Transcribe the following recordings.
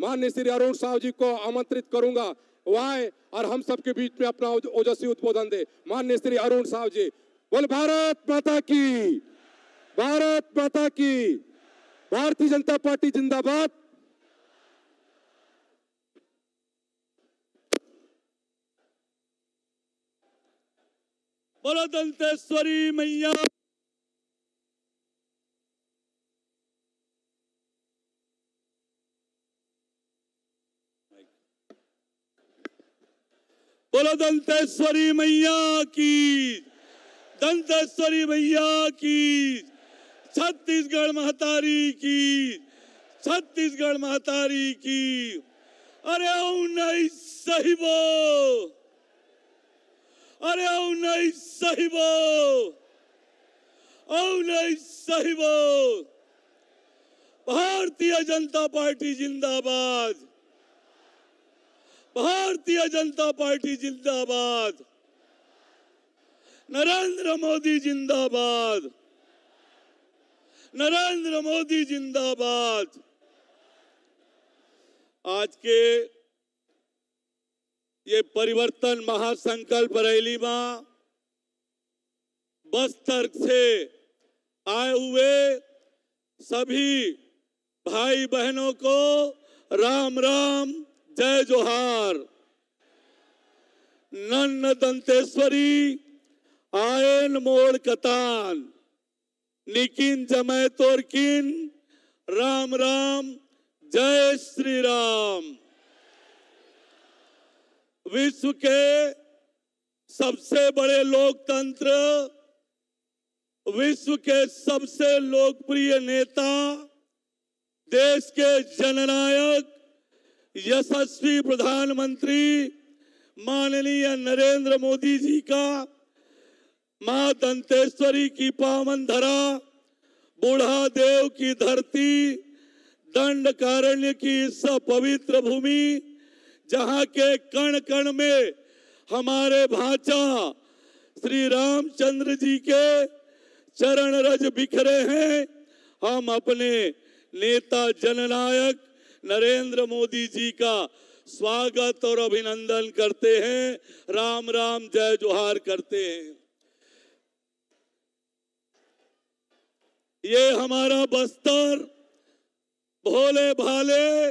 माननीय श्री अरुण साहु जी को आमंत्रित करूँगा। वो आए और हम सबके बीच में अपना ओज- ओजस्वी उद्बोधन दे। माननीय श्री अरुण साहु जी, बोल भारत माता की। भारत माता की। भारतीय जनता पार्टी जिंदाबाद। बोलो दंतेश्वरी मैया। बोलो, दंतेश्वरी मैया की। दंतेश्वरी मैया की। छत्तीसगढ़ महतारी की। छत्तीसगढ़ महतारी की। अरे नहीं सही वो अरे नहीं सहिबो। औ नहीं सहिबो। भारतीय जनता पार्टी जिंदाबाद। भारतीय जनता पार्टी जिंदाबाद। नरेंद्र मोदी जिंदाबाद। नरेंद्र मोदी जिंदाबाद। आज के ये परिवर्तन महासंकल्प रैली में बस्तर से आए हुए सभी भाई बहनों को राम राम जय जोहार। नन्न दंतेश्वरी, आयन मोड़ कतान। निकिन जमै तोरकिन राम राम, जय श्री राम। विश्व के सबसे बड़े लोकतंत्र, विश्व के सबसे लोकप्रिय नेता, देश के जननायक यशस्वी प्रधानमंत्री, माननीय नरेंद्र मोदी जी का, माँ दंतेश्वरी की पावन धरा, बूढ़ा देव की धरती, दंड कारण्य की इस पवित्र भूमि, जहाँ के कण कण में हमारे भाचा श्री रामचंद्र जी के चरण रज बिखरे हैं, हम अपने नेता, जननायक नरेंद्र मोदी जी का स्वागत और अभिनंदन करते हैं। राम राम, जय जोहार करते हैं। ये हमारा बस्तर, भोले भाले,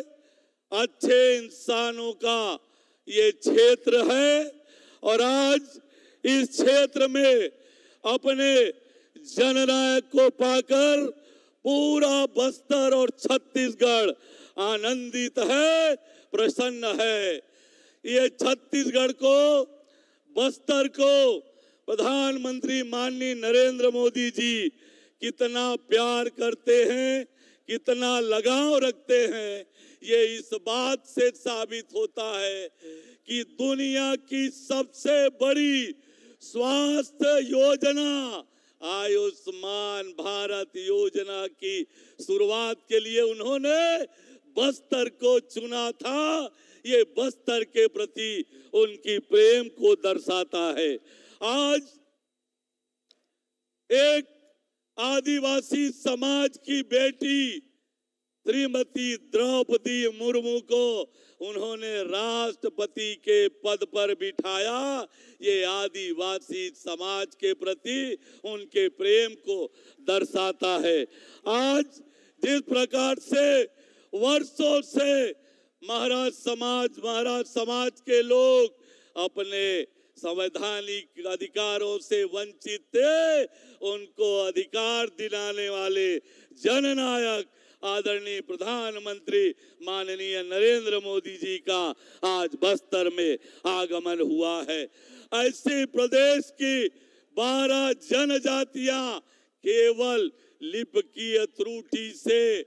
अच्छे इंसानों का ये क्षेत्र है। और आज इस क्षेत्र में अपने जननायक को पाकर पूरा बस्तर और छत्तीसगढ़ आनंदित है, प्रसन्न है। ये छत्तीसगढ़ को, बस्तर को, प्रधानमंत्री माननीय नरेंद्र मोदी जी कितना प्यार करते हैं, कितना लगाव रखते हैं। ये इस बात से साबित होता है कि दुनिया की सबसे बड़ी स्वास्थ्य योजना, आयुष्मान भारत योजना की शुरुआत के लिए उन्होंने बस्तर को चुना था, ये बस्तर के प्रति उनकी प्रेम को दर्शाता है। आज एक आदिवासी समाज की बेटी श्रीमती द्रौपदी मुर्मू को उन्होंने राष्ट्रपति के पद पर बिठाया। ये आदिवासी समाज के प्रति उनके प्रेम को दर्शाता है। आज जिस प्रकार से वर्षों से महाराज समाज महाराज समाज के लोग अपने संवैधानिक अधिकारों से वंचित थे। उनको अधिकार दिलाने वाले जननायक, आदरणीय प्रधानमंत्री माननीय नरेंद्र मोदी जी का आज बस्तर में आगमन हुआ है। ऐसे प्रदेश की बारह जनजातियाँ केवल लिपकीय त्रुटि से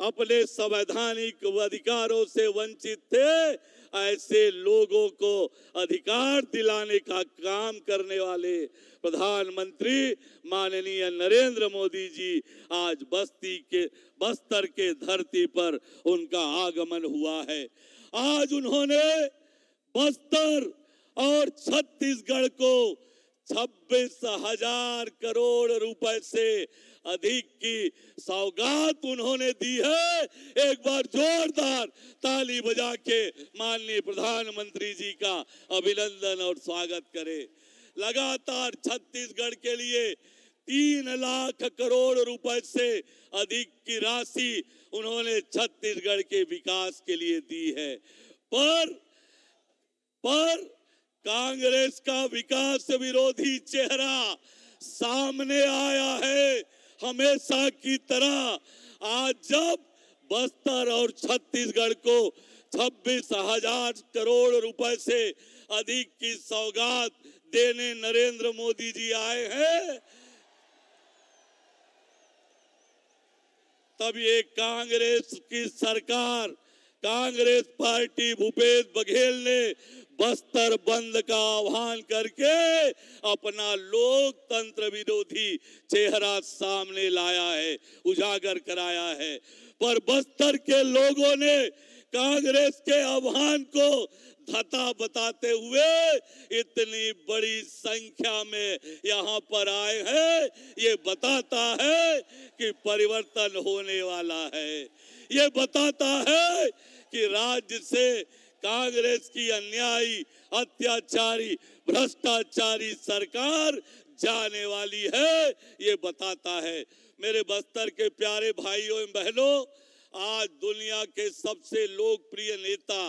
अपने संवैधानिक अधिकारों से वंचित थे, ऐसे लोगों को अधिकार दिलाने का काम करने वाले प्रधानमंत्री माननीय नरेंद्र मोदी जी आज बस्ती के, बस्तर के धरती पर उनका आगमन हुआ है। आज उन्होंने बस्तर और छत्तीसगढ़ को छब्बीस हज़ार करोड़ रुपए से अधिक की सौगात उन्होंने दी है। एक बार जोरदार ताली बजा के माननीय प्रधानमंत्री जी का अभिनंदन और स्वागत करें। लगातार छत्तीसगढ़ के लिए तीन लाख करोड़ रुपए से अधिक की राशि उन्होंने छत्तीसगढ़ के विकास के लिए दी है। पर पर कांग्रेस का विकास विरोधी चेहरा सामने आया है। हमेशा की तरह आज जब बस्तर और छत्तीसगढ़ को छब्बीस हज़ार करोड़ रुपए से अधिक की सौगात देने नरेंद्र मोदी जी आए हैं, तब ये कांग्रेस की सरकार, कांग्रेस पार्टी भूपेश बघेल ने बस्तर बंद का आह्वान करके अपना लोकतंत्र विरोधी चेहरा सामने लाया है, उजागर कराया है। पर बस्तर के लोगों ने कांग्रेस के आह्वान को धता बताते हुए इतनी बड़ी संख्या में यहाँ पर आए हैं। ये बताता है कि परिवर्तन होने वाला है। ये बताता है कि राज्य से कांग्रेस की अन्यायी, अत्याचारी, भ्रष्टाचारी सरकार जाने वाली है, ये बताता है। मेरे बस्तर के प्यारे भाइयों बहनों, आज दुनिया के सबसे लोकप्रिय नेता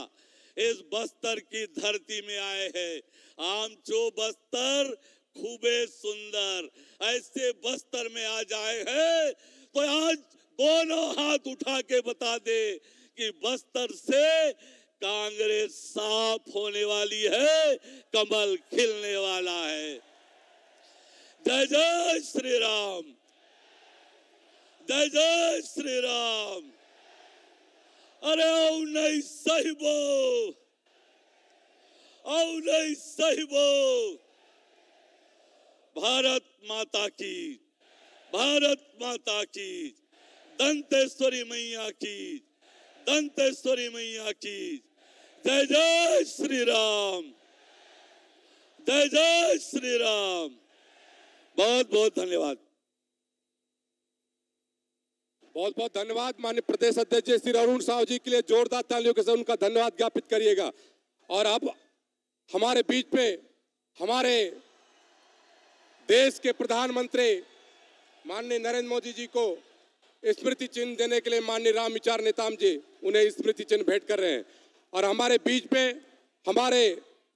इस बस्तर की धरती में आए हैं। आमचो बस्तर खूबे सुंदर, ऐसे बस्तर में आज आए हैं तो आज दोनों हाथ उठा के बता दे कि बस्तर से कांग्रेस साफ़ होने वाली है, कमल खिलने वाला है। जय जय श्री राम जय जय श्री राम अरे औ नहीं सही बो। औ नहीं सही बो। भारत माता की, भारत माता की, दंतेश्वरी मैया की, दंतेश्वरी मैया की। जय जय श्री राम जय जय श्री राम बहुत बहुत धन्यवाद। बहुत बहुत धन्यवाद माननीय प्रदेश अध्यक्ष श्री अरुण साहु जी के लिए जोरदार तालियों के साथ उनका धन्यवाद ज्ञापित करिएगा। और अब हमारे बीच में हमारे देश के प्रधानमंत्री माननीय नरेंद्र मोदी जी को स्मृति चिन्ह देने के लिए माननीय राम विचार नेताम जी, उन्हें स्मृति चिन्ह भेंट कर रहे हैं। और हमारे बीच में हमारे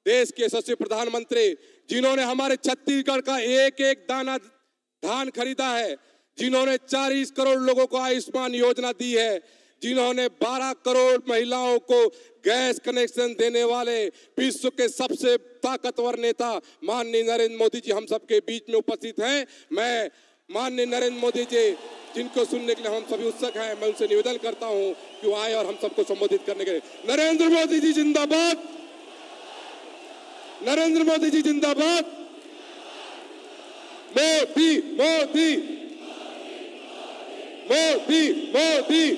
देश के यशस्वी प्रधानमंत्री जिन्होंने हमारे छत्तीसगढ़ का एक एक दाना धान खरीदा है, जिन्होंने 40 करोड़ लोगों को आयुष्मान योजना दी है, जिन्होंने 12 करोड़ महिलाओं को गैस कनेक्शन देने वाले विश्व के सबसे ताकतवर नेता माननीय नरेंद्र मोदी जी हम सबके बीच में उपस्थित हैं। मैं माननीय नरेंद्र मोदी जी, जिनको सुनने के लिए हम सभी उत्सुक हैं, मैं उनसे निवेदन करता हूँ कि वो आए और हम सबको संबोधित करने के लिए। नरेंद्र मोदी जी, जिंदाबाद! नरेंद्र मोदी जी, जिंदाबाद! मोदी मोदी! मोदी मोदी!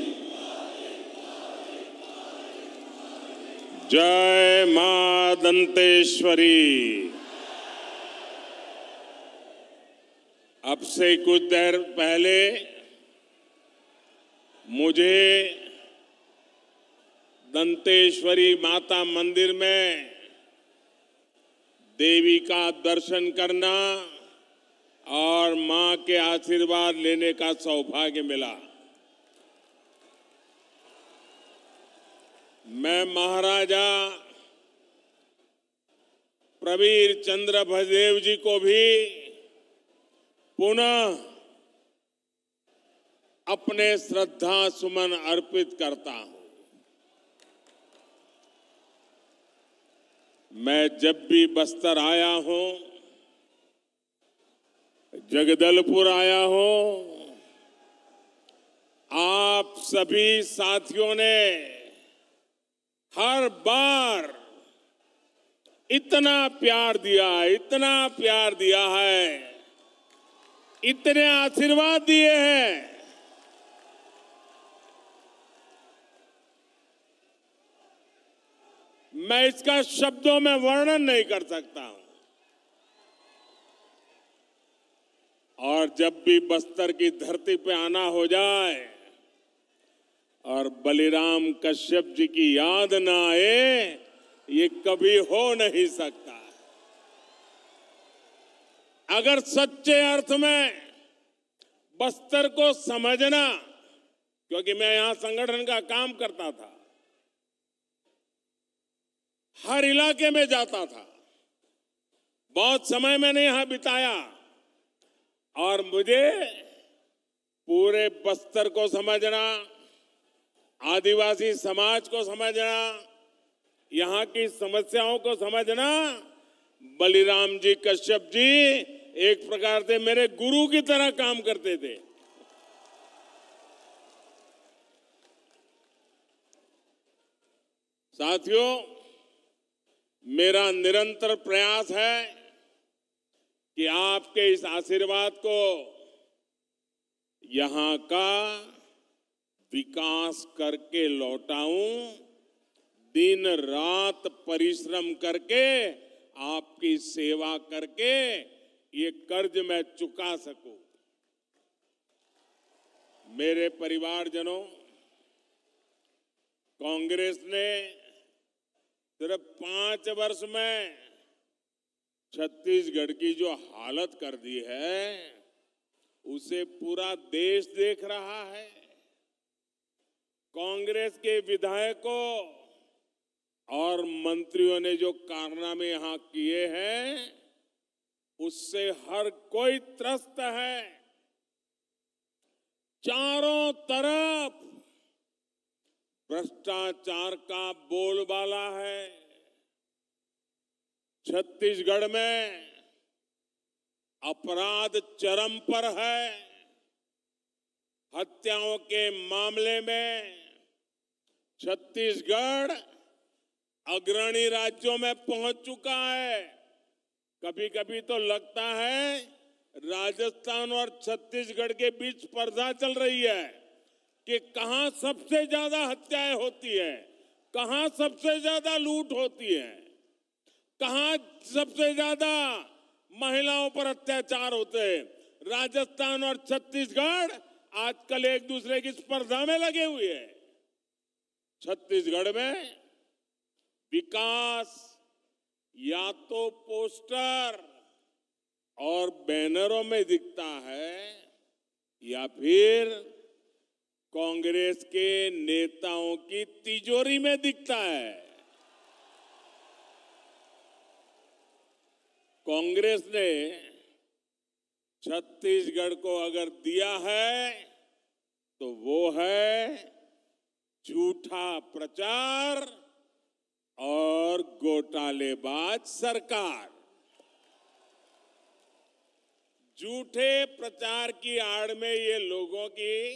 जय माँ दंतेश्वरी। अब से कुछ देर पहले मुझे दंतेश्वरी माता मंदिर में देवी का दर्शन करना और माँ के आशीर्वाद लेने का सौभाग्य मिला। मैं महाराजा प्रवीर चंद्र भदेव जी को भी पुनः अपने श्रद्धा सुमन अर्पित करता हूँ। मैं जब भी बस्तर आया हूँ, जगदलपुर आया हूँ, आप सभी साथियों ने हर बार इतना प्यार दिया, इतना प्यार दिया है। इतने आशीर्वाद दिए हैं। मैं इसका शब्दों में वर्णन नहीं कर सकता हूँ। और जब भी बस्तर की धरती पे आना हो जाए और बलिराम कश्यप जी की याद ना आए, ये कभी हो नहीं सकता। अगर सच्चे अर्थ में बस्तर को समझना, क्योंकि मैं यहाँ संगठन का काम करता था, हर इलाके में जाता था, बहुत समय मैंने यहाँ बिताया, और मुझे पूरे बस्तर को समझना, आदिवासी समाज को समझना, यहाँ की समस्याओं को समझना, बलिराम जी, कश्यप जी एक प्रकार से मेरे गुरु की तरह काम करते थे। साथियों, मेरा निरंतर प्रयास है कि आपके इस आशीर्वाद को यहाँ का विकास करके लौटाऊं दिन रात परिश्रम करके, आपकी सेवा करके ये कर्ज मैं चुका सकूँ। मेरे परिवारजनों, कांग्रेस ने सिर्फ़ पाँच वर्ष में छत्तीसगढ़ की जो हालत कर दी है, उसे पूरा देश देख रहा है। कांग्रेस के विधायकों और मंत्रियों ने जो कारनामे यहाँ किए हैं उससे हर कोई त्रस्त है। चारों तरफ़ भ्रष्टाचार का बोलबाला है। छत्तीसगढ़ में अपराध चरम पर है। हत्याओं के मामले में छत्तीसगढ़ अग्रणी राज्यों में पहुँच चुका है। कभी कभी तो लगता है राजस्थान और छत्तीसगढ़ के बीच स्पर्धा चल रही है कि कहाँ सबसे ज़्यादा हत्याएँ होती है, कहाँ सबसे ज़्यादा लूट होती है, कहाँ सबसे ज़्यादा महिलाओं पर अत्याचार होते हैं। राजस्थान और छत्तीसगढ़ आजकल एक दूसरे की स्पर्धा में लगे हुए हैं। छत्तीसगढ़ में विकास या तो पोस्टर और बैनरों में दिखता है, या फिर कांग्रेस के नेताओं की तिजोरी में दिखता है। कांग्रेस ने छत्तीसगढ़ को अगर दिया है तो वो है झूठा प्रचार और घोटालेबाज सरकार। झूठे प्रचार की आड़ में ये लोगों की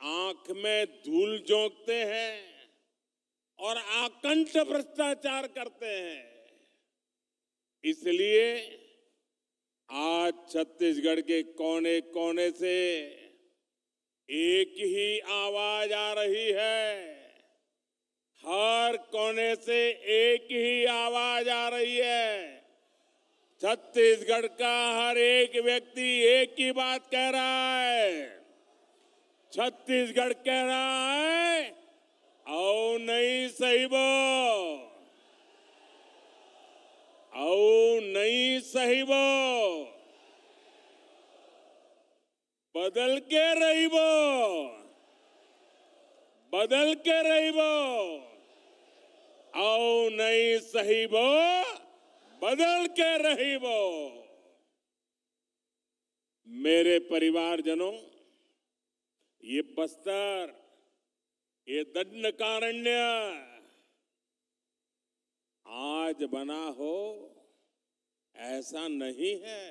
आँख में धूल झोंकते हैं और आकंठ भ्रष्टाचार करते हैं। इसलिए आज छत्तीसगढ़ के कोने कोने से एक ही आवाज़ आ रही है। हर कोने से एक ही आवाज़ आ रही है। छत्तीसगढ़ का हर एक व्यक्ति एक ही बात कह रहा है। छत्तीसगढ़ कह रहा है औ नहीं सही बो औ नहीं सही बो बदल के रही बो बदल के रही बो औ नहीं सही बो बदल के रही बो मेरे परिवारजनों, ये बस्तर, ये दंडकारण्य, आज बना हो, ऐसा नहीं है।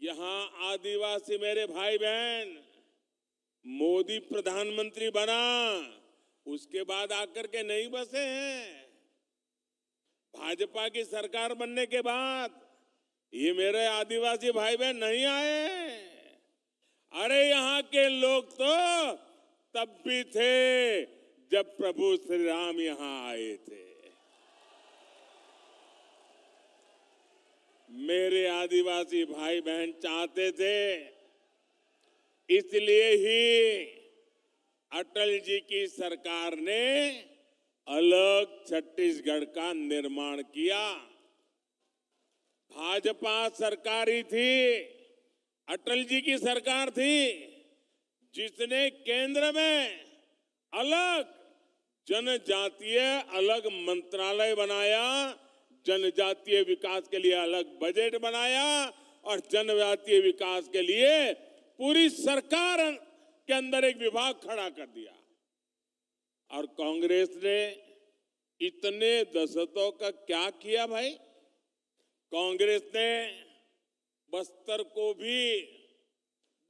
यहाँ आदिवासी मेरे भाई बहन मोदी प्रधानमंत्री बना। उसके बाद आकर के नहीं बसे हैं। भाजपा की सरकार बनने के बाद ये मेरे आदिवासी भाई बहन नहीं आए अरे यहाँ के लोग तो तब भी थे जब प्रभु श्री राम यहाँ आए थे। मेरे आदिवासी भाई बहन चाहते थे, इसलिए ही अटल जी की सरकार ने अलग छत्तीसगढ़ का निर्माण किया। भाजपा सरकारी थी, अटल जी की सरकार थी, जिसने केंद्र में अलग जनजातीय अलग मंत्रालय बनाया, जनजातीय विकास के लिए अलग बजट बनाया और जनजातीय विकास के लिए पूरी सरकार के अंदर एक विभाग खड़ा कर दिया। और कांग्रेस ने इतने दशकों का क्या किया भाई? कांग्रेस ने बस्तर को भी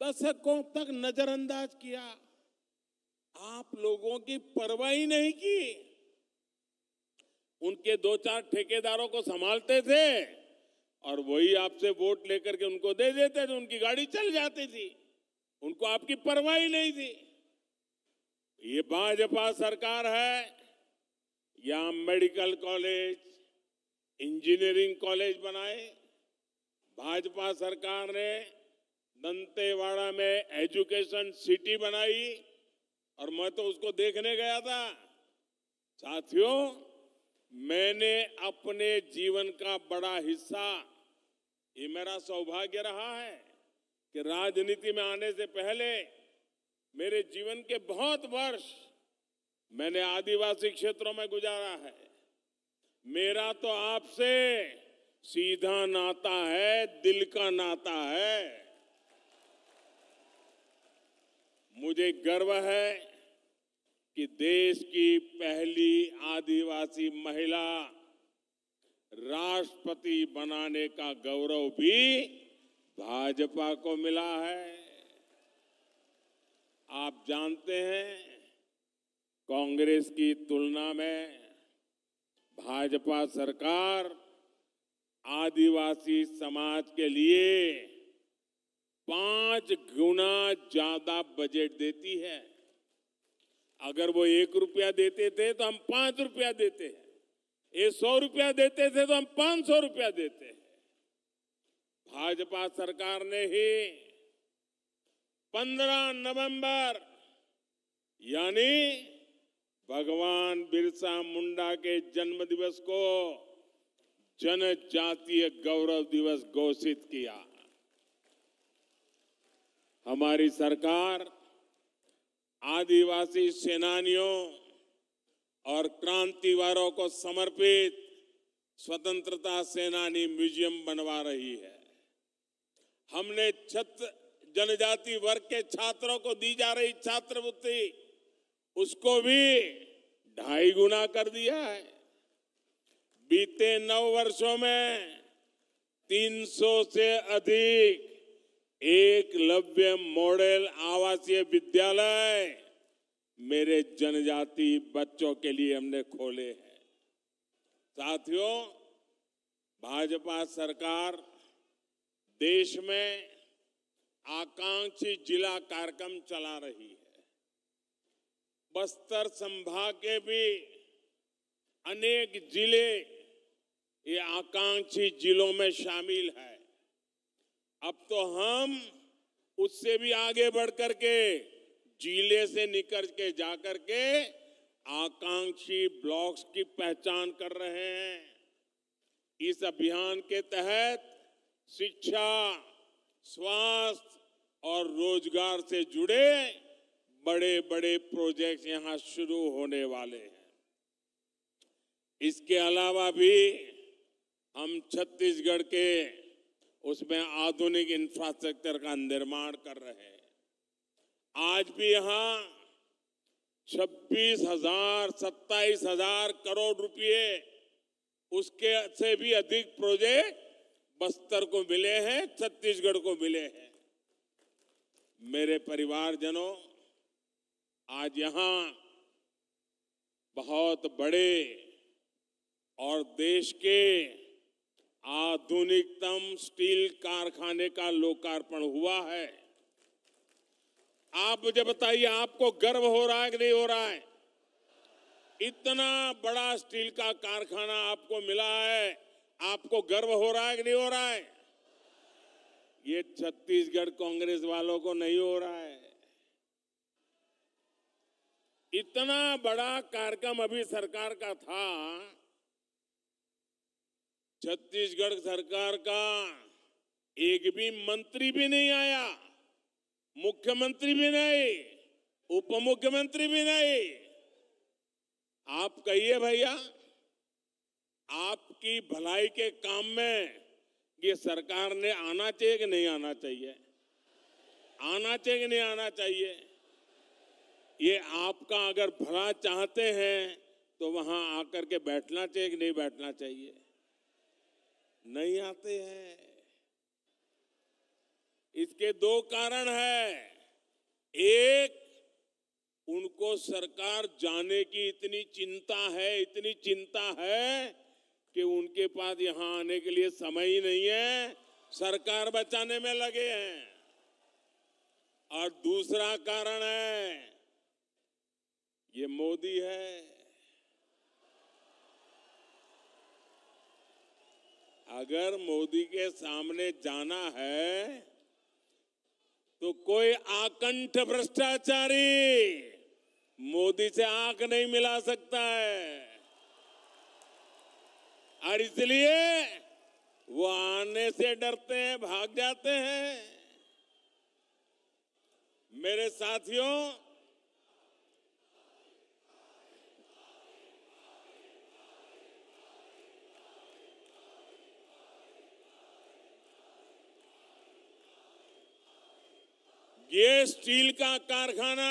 दशकों तक नजरअंदाज किया। आप लोगों की परवाह ही नहीं की। उनके दो चार ठेकेदारों को संभालते थे और वही आपसे वोट लेकर के उनको दे देते थे, उनकी गाड़ी चल जाती थी। उनको आपकी परवाह ही नहीं थी। ये भाजपा सरकार है यहाँ मेडिकल कॉलेज, इंजीनियरिंग कॉलेज बनाए। भाजपा सरकार ने दंतेवाड़ा में एजुकेशन सिटी बनाई, और मैं तो उसको देखने गया था। साथियों, मैंने अपने जीवन का बड़ा हिस्सा, ये मेरा सौभाग्य रहा है। कि राजनीति में आने से पहले मेरे जीवन के बहुत वर्ष मैंने आदिवासी क्षेत्रों में गुजारा है। मेरा तो आपसे सीधा नाता है, दिल का नाता है। मुझे गर्व है कि देश की पहली आदिवासी महिला राष्ट्रपति बनाने का गौरव भी भाजपा को मिला है। आप जानते हैं, कांग्रेस की तुलना में भाजपा सरकार आदिवासी समाज के लिए पाँच गुना ज़्यादा बजट देती है। अगर वो एक रुपया देते थे तो हम पाँच रुपया देते हैं। ये सौ रुपया देते थे तो हम पाँच सौ रुपया देते हैं। भाजपा सरकार ने ही 15 नवंबर, यानी भगवान बिरसा मुंडा के जन्म दिवस को जनजातीय गौरव दिवस घोषित किया। हमारी सरकार, आदिवासी सेनानियों और क्रांतिवारों को समर्पित स्वतंत्रता सेनानी म्यूज़ियम बनवा रही है। हमने छत जनजाति वर्ग के छात्रों को दी जा रही छात्रवृत्ति, उसको भी ढाई गुना कर दिया है। बीते नौ वर्षों में 300 से अधिक एकलव्य मॉडल आवासीय विद्यालय मेरे जनजाति बच्चों के लिए हमने खोले हैं। साथियों, भाजपा सरकार देश में आकांक्षी जिला कार्यक्रम चला रही है। बस्तर संभाग के भी अनेक ज़िले ये आकांक्षी जिलों में शामिल है। अब तो हम उससे भी आगे बढ़ करके ज़िले से निकल के जाकर के आकांक्षी ब्लॉक्स की पहचान कर रहे हैं। इस अभियान के तहत शिक्षा, स्वास्थ्य और रोज़गार से जुड़े बड़े बड़े प्रोजेक्ट यहाँ शुरू होने वाले हैं। इसके अलावा भी हम छत्तीसगढ़ के उसमें आधुनिक इंफ्रास्ट्रक्चर का निर्माण कर रहे हैं। आज भी यहाँ छब्बीस हज़ार, सत्ताईस हज़ार करोड़ रुपए उसके से भी अधिक प्रोजेक्ट बस्तर को मिले हैं, छत्तीसगढ़ को मिले हैं। मेरे परिवारजनों, आज यहाँ बहुत बड़े और देश के आधुनिकतम स्टील कारखाने का लोकार्पण हुआ है। आप मुझे बताइए, आपको गर्व हो रहा है कि नहीं हो रहा है? इतना बड़ा स्टील का कारखाना आपको मिला है। आपको गर्व हो रहा है कि नहीं हो रहा है? ये छत्तीसगढ़ कांग्रेस वालों को नहीं हो रहा है। इतना बड़ा कार्यक्रम अभी सरकार का था। छत्तीसगढ़ सरकार का एक भी मंत्री भी नहीं आया, मुख्यमंत्री भी नहीं उप मुख्यमंत्री भी नहीं। आप कहिए भैया आपकी भलाई के काम में ये सरकार ने आना चाहिए कि नहीं आना चाहिए? आना चाहिए कि नहीं आना चाहिए? ये आपका अगर भला चाहते हैं तो वहाँ आकर के बैठना चाहिए कि नहीं बैठना चाहिए? नहीं आते हैं। इसके दो कारण है। एक, उनको सरकार जाने की इतनी चिंता है, इतनी चिंता है कि उनके पास यहाँ आने के लिए समय ही नहीं है, सरकार बचाने में लगे हैं। और दूसरा कारण है, ये मोदी है। अगर मोदी के सामने जाना है तो कोई आकंठ भ्रष्टाचारी मोदी से आँख नहीं मिला सकता है। और इसलिए वो आने से डरते हैं, भाग जाते हैं। मेरे साथियों, ये स्टील का कारखाना,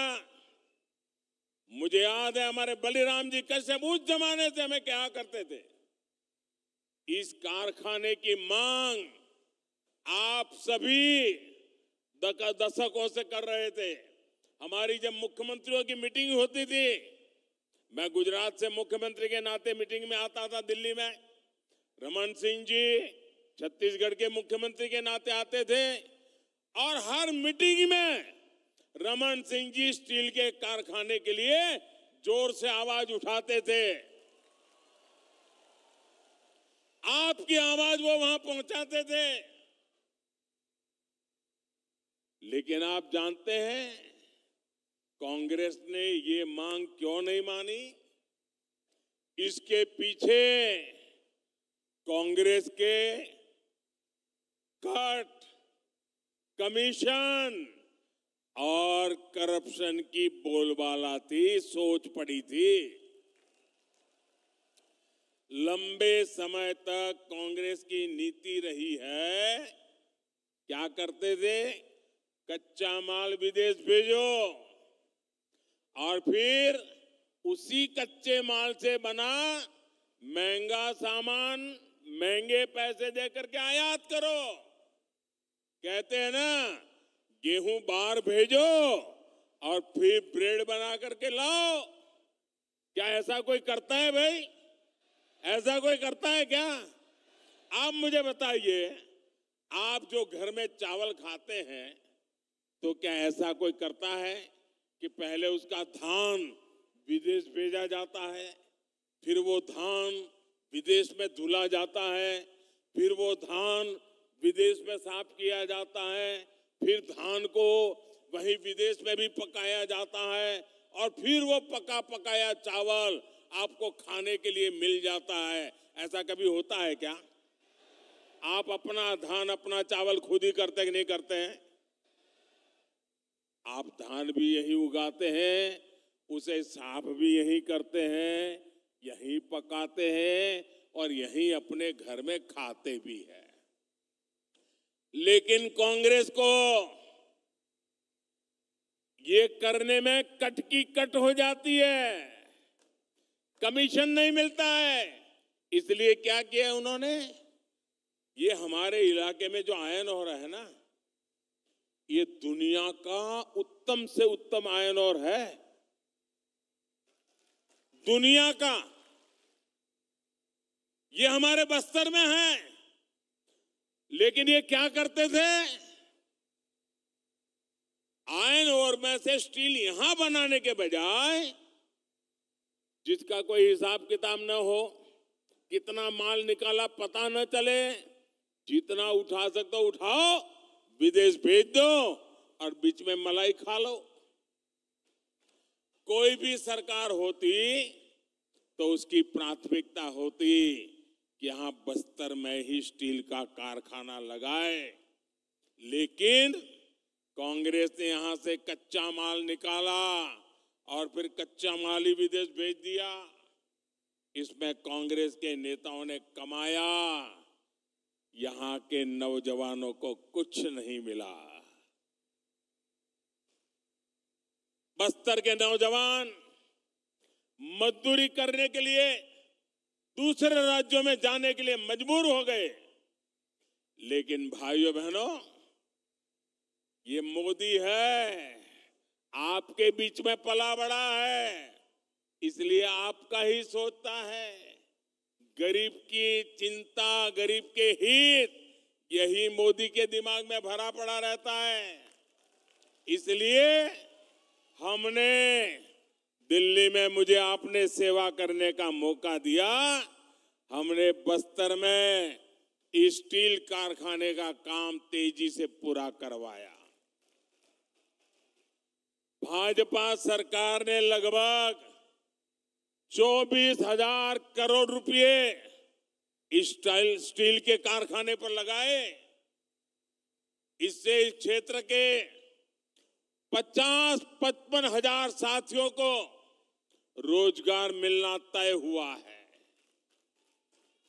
मुझे याद है हमारे बलिराम जी कश्यप उस जमाने से हमें क्या करते थे? इस कारखाने की मांग आप सभी दशकों से कर रहे थे। हमारी जब मुख्यमंत्रियों की मीटिंग होती थी, मैं गुजरात से मुख्यमंत्री के नाते मीटिंग में आता था दिल्ली में। रमन सिंह जी छत्तीसगढ़ के मुख्यमंत्री के नाते आते थे और हर मीटिंग में रमन सिंह जी स्टील के कारखाने के लिए ज़ोर से आवाज़ उठाते थे। आपकी आवाज़ वो वहाँ पहुंचाते थे। लेकिन आप जानते हैं, कांग्रेस ने ये मांग क्यों नहीं मानी? इसके पीछे कांग्रेस के कट, कमीशन और करप्शन की बोलबाला थी, सोच पड़ी थी। लंबे समय तक कांग्रेस की नीति रही है, क्या करते थे? कच्चा माल विदेश भेजो। और फिर उसी कच्चे माल से बना महँगा सामान, महँगे पैसे देकर के आयात करो। कहते हैं ना, गेहूँ बाहर भेजो और फिर ब्रेड बना करके लाओ। क्या ऐसा कोई करता है भाई? ऐसा कोई करता है क्या? आप मुझे बताइए, आप जो घर में चावल खाते हैं तो क्या ऐसा कोई करता है कि पहले उसका धान विदेश भेजा जाता है, फिर वो धान विदेश में धुला जाता है, फिर वो धान विदेश में साफ़ किया जाता है, फिर धान को वहीं विदेश में भी पकाया जाता है, और फिर वो पका पकाया चावल आपको खाने के लिए मिल जाता है। ऐसा कभी होता है क्या? आप अपना धान, अपना चावल खुद ही करते कि नहीं करते हैं? आप धान भी यही उगाते हैं, उसे साफ़ भी यही करते हैं, यही पकाते हैं और यही अपने घर में खाते भी हैं। लेकिन कांग्रेस को ये करने में कट की कट हो जाती है। कमीशन नहीं मिलता है। इसलिए क्या किया उन्होंने? ये हमारे इलाके में जो आयन और है ना, ये दुनिया का उत्तम से उत्तम आयन और है। दुनिया का। ये हमारे बस्तर में है। लेकिन ये क्या करते थे? आयन और में से स्टील यहाँ बनाने के बजाय जिसका कोई हिसाब किताब न हो, कितना माल निकाला पता न चले, जितना उठा सकते उठाओ, विदेश भेज दो और बीच में मलाई खा लो। कोई भी सरकार होती तो उसकी प्राथमिकता होती कि यहाँ बस्तर में ही स्टील का कारखाना लगाए। लेकिन कांग्रेस ने यहाँ से कच्चा माल निकाला। और फिर कच्चा माल ही विदेश भेज दिया। इसमें कांग्रेस के नेताओं ने कमाया। यहाँ के नौजवानों को कुछ नहीं मिला। बस्तर के नौजवान मजदूरी करने के लिए, दूसरे राज्यों में जाने के लिए मजबूर हो गए। लेकिन भाइयों बहनों, ये मोदी है। आपके बीच में पला बड़ा है, इसलिए आपका ही सोचता है। गरीब की चिंता, गरीब के हित, यही मोदी के दिमाग में भरा पड़ा रहता है। इसलिए हमने दिल्ली में मुझे आपने सेवा करने का मौका दिया। हमने बस्तर में स्टील कारखाने का काम तेज़ी से पूरा करवाया। भाजपा सरकार ने लगभग चौबीस हज़ार करोड़ रुपए स्टाइल स्टील के कारखाने पर लगाए। इससे इस क्षेत्र के पचास पचपन हज़ार साथियों को रोज़गार मिलना तय हुआ है।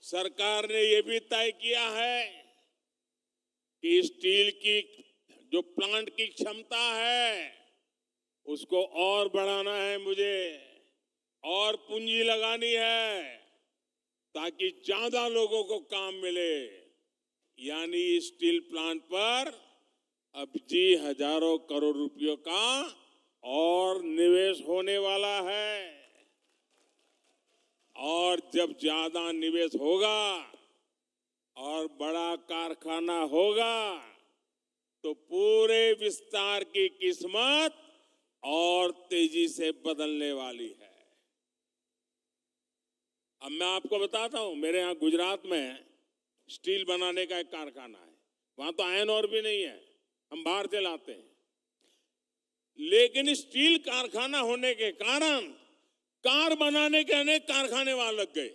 सरकार ने यह भी तय किया है कि स्टील की जो प्लांट की क्षमता है उसको और बढ़ाना है मुझे, और पूंजी लगानी है, ताकि ज़्यादा लोगों को काम मिले। यानी स्टील प्लांट पर अब जी हज़ारों करोड़ रुपयों का और निवेश होने वाला है। और जब ज़्यादा निवेश होगा और बड़ा कारखाना होगा तो पूरे विस्तार की किस्मत और तेज़ी से बदलने वाली है। अब मैं आपको बताता हूँ, मेरे यहाँ गुजरात में स्टील बनाने का एक कारखाना है। वहाँ तो आयन और भी नहीं है, हम बाहर से लाते हैं। लेकिन स्टील कारखाना होने के कारण कार बनाने के अनेक कारखाने वहाँ लग गए।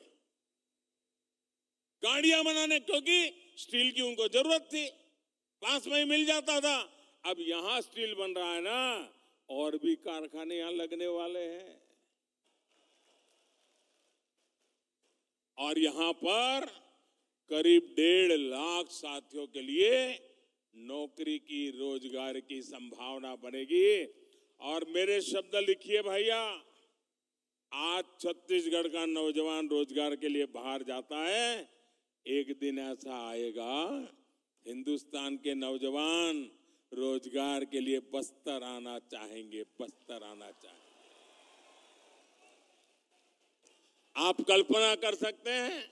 गाड़ियाँ बनाने, क्योंकि स्टील की उनको ज़रूरत थी, पास में ही मिल जाता था। अब यहाँ स्टील बन रहा है ना और भी कारखाने यहाँ लगने वाले हैं। और यहाँ पर करीब डेढ़ लाख साथियों के लिए नौकरी की, रोज़गार की संभावना बनेगी। और मेरे शब्द लिखिए भैया, आज छत्तीसगढ़ का नौजवान रोज़गार के लिए बाहर जाता है। एक दिन ऐसा आएगा, हिंदुस्तान के नौजवान रोज़गार के लिए बस्तर आना चाहेंगे, बस्तर आना चाहेंगे। आप कल्पना कर सकते हैं,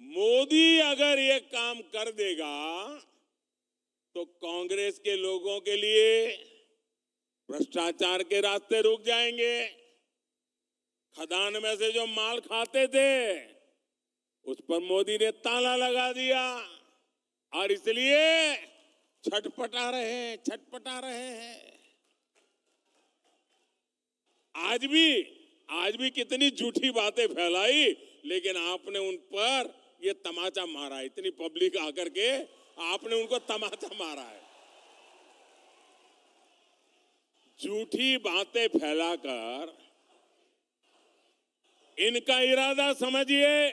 मोदी अगर ये काम कर देगा तो कांग्रेस के लोगों के लिए भ्रष्टाचार के रास्ते रुक जाएँगे। खदान में से जो माल खाते थे, उस पर मोदी ने ताला लगा दिया। और इसलिए छटपटा रहे हैं, छटपटा रहे हैं। आज भी आज भी कितनी झूठी बातें फैलाई, लेकिन आपने उन पर ये तमाचा मारा इतनी पब्लिक आकर के आपने उनको तमाचा मारा है। झूठी बातें फैलाकर इनका इरादा समझिए,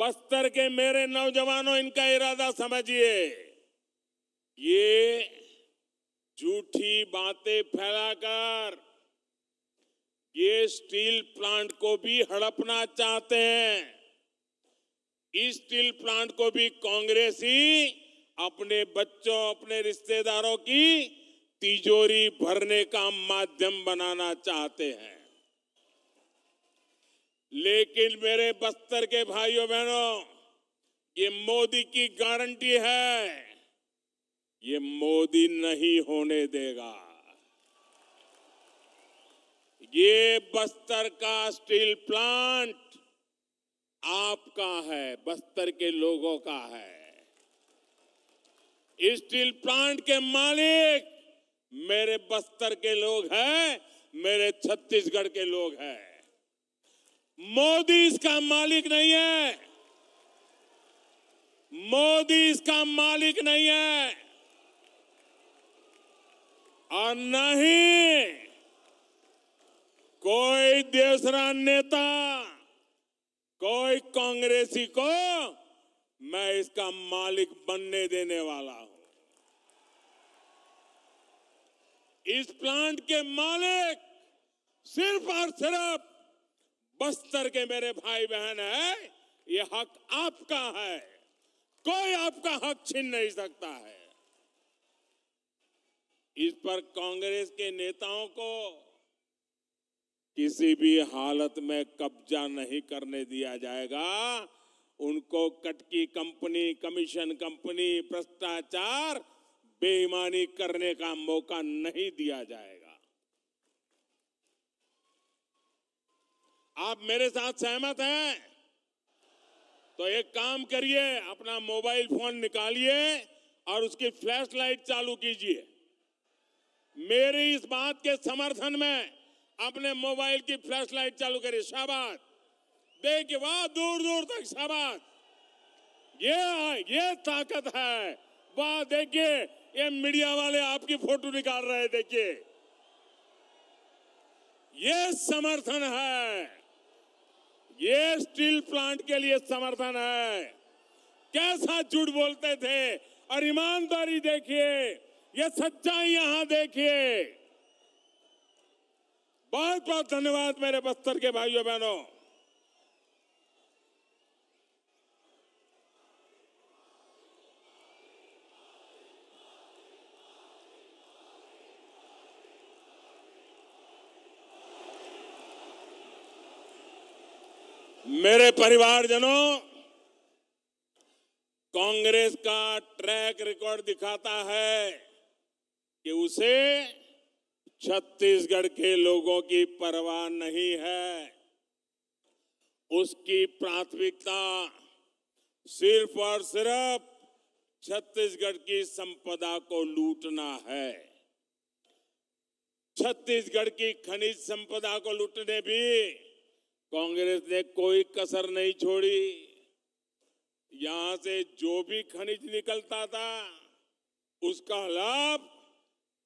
बस्तर के मेरे नौजवानों, इनका इरादा समझिए। ये झूठी बातें फैलाकर ये स्टील प्लांट को भी हड़पना चाहते हैं। इस स्टील प्लांट को भी कांग्रेस ही अपने बच्चों, अपने रिश्तेदारों की तिजोरी भरने का माध्यम बनाना चाहते हैं। लेकिन मेरे बस्तर के भाइयों बहनों, ये मोदी की गारंटी है ये मोदी नहीं होने देगा। ये बस्तर का स्टील प्लांट आपका है, बस्तर के लोगों का है। स्टील प्लांट के मालिक मेरे बस्तर के लोग हैं, मेरे छत्तीसगढ़ के लोग हैं। मोदी इसका मालिक नहीं है। मोदी इसका मालिक नहीं है। और नहीं कोई दूसरा नेता, कोई कांग्रेसी को मैं इसका मालिक बनने देने वाला हूँ। इस प्लांट के मालिक सिर्फ़ और सिर्फ़ बस्तर के मेरे भाई बहन है। ये हक आपका है। कोई आपका हक छीन नहीं सकता है। इस पर कांग्रेस के नेताओं को किसी भी हालत में कब्जा नहीं करने दिया जाएगा। उनको कटकी कंपनी, कमीशन कंपनी, भ्रष्टाचार बेईमानी करने का मौका नहीं दिया जाएगा। आप मेरे साथ सहमत हैं? तो एक काम करिए, अपना मोबाइल फ़ोन निकालिए और उसकी फ्लैश लाइट चालू कीजिए। मेरी इस बात के समर्थन में अपने मोबाइल की फ्लैश लाइट चालू करी, शाबाश। देखिए वाह दूर दूर तक, शाबाश। ये ये ताकत है। वाह, देखिए, ये मीडिया वाले आपकी फ़ोटो निकाल रहे हैं, देखिए। ये समर्थन है। ये स्टील प्लांट के लिए समर्थन है। कैसा झूठ बोलते थे? और ईमानदारी देखिए। ये सच्चाई यहाँ देखिए। बहुत बहुत धन्यवाद मेरे बस्तर के भाइयों बहनों। मेरे परिवारजनों, कांग्रेस का ट्रैक रिकॉर्ड दिखाता है। कि उसे छत्तीसगढ़ के लोगों की परवाह नहीं है। उसकी प्राथमिकता सिर्फ़ और सिर्फ़ छत्तीसगढ़ की संपदा को लूटना है। छत्तीसगढ़ की खनिज संपदा को लूटने भी कांग्रेस ने कोई कसर नहीं छोड़ी। यहाँ से जो भी खनिज निकलता था, उसका लाभ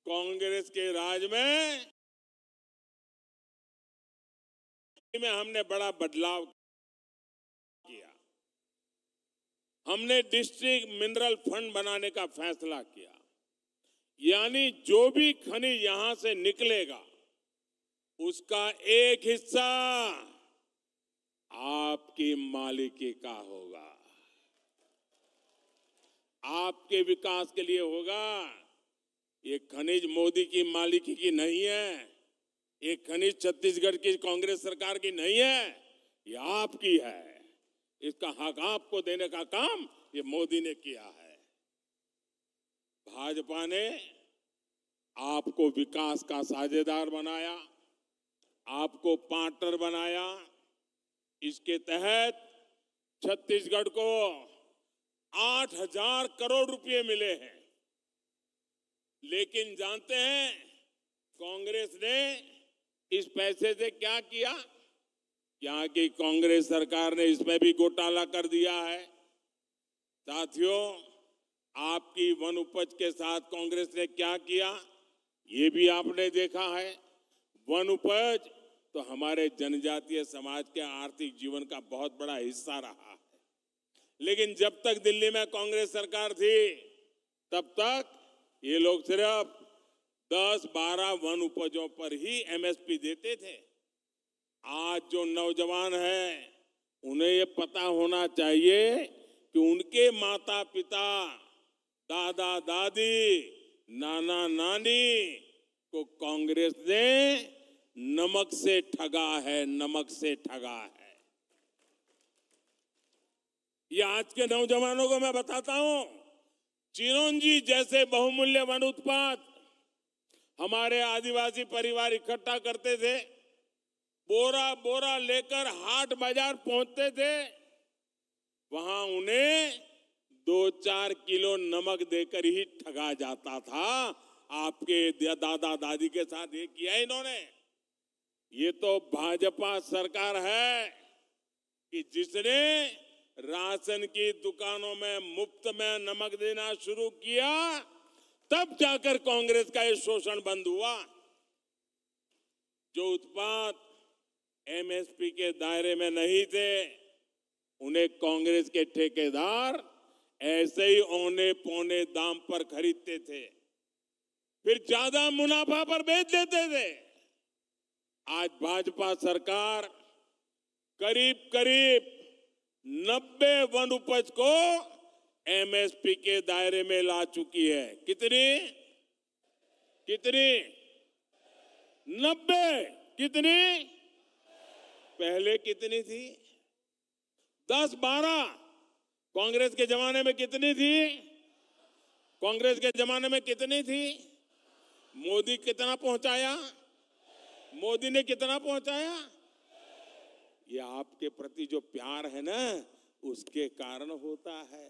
कांग्रेस के राज में में हमने बड़ा बदलाव किया। हमने डिस्ट्रिक्ट मिनरल फंड बनाने का फैसला किया। यानी जो भी खनिज यहाँ से निकलेगा, उसका एक हिस्सा आपकी मालिकी का होगा। आपके विकास के लिए होगा। ये खनिज मोदी की मालिकी की नहीं है। ये खनिज छत्तीसगढ़ की कांग्रेस सरकार की नहीं है। ये आपकी है। इसका हक आपको देने का काम ये मोदी ने किया है। भाजपा ने आपको विकास का साझेदार बनाया, आपको पार्टनर बनाया। इसके तहत छत्तीसगढ़ को आठ हज़ार करोड़ रुपए मिले हैं। लेकिन जानते हैं, कांग्रेस ने इस पैसे से क्या किया? यहाँ की कांग्रेस सरकार ने इसमें भी घोटाला कर दिया है। साथियों, आपकी वन उपज के साथ कांग्रेस ने क्या किया? ये भी आपने देखा है। वन उपज तो हमारे जनजातीय समाज के आर्थिक जीवन का बहुत बड़ा हिस्सा रहा है। लेकिन जब तक दिल्ली में कांग्रेस सरकार थी, तब तक ये लोग सिर्फ़ 10-12 वन उपजों पर ही एमएसपी देते थे। आज जो नौजवान है, उन्हें ये पता होना चाहिए कि उनके माता पिता दादा, दादी, नाना, नानी को कांग्रेस ने नमक से ठगा है, नमक से ठगा है। ये आज के नौजवानों को मैं बताता हूँ चिरंजी जैसे बहुमूल्य वन उत्पाद हमारे आदिवासी परिवार इकट्ठा करते थे, बोरा बोरा लेकर हाट बाज़ार पहुँचते थे, वहाँ उन्हें दो चार किलो नमक देकर ही ठगा जाता था। आपके दादा दादी के साथ ये किया इन्होंने। ये तो भाजपा सरकार है कि जिसने राशन की दुकानों में मुफ़्त में नमक देना शुरू किया, तब जाकर कांग्रेस का ये शोषण बंद हुआ। जो उत्पाद एमएसपी के दायरे में नहीं थे, उन्हें कांग्रेस के ठेकेदार ऐसे ही औने पौने दाम पर खरीदते थे। फिर ज़्यादा मुनाफा पर बेच देते थे। आज भाजपा सरकार करीब करीब नब्बे वन उपज को एमएसपी के दायरे में ला चुकी है। कितनी? कितनी? नब्बे। कितनी? पहले कितनी थी? दस, बारह। कांग्रेस के जमाने में कितनी थी? कांग्रेस के जमाने में कितनी थी? मोदी कितना पहुँचाया? मोदी ने कितना पहुँचाया? ये आपके प्रति जो प्यार है ना, उसके कारण होता है।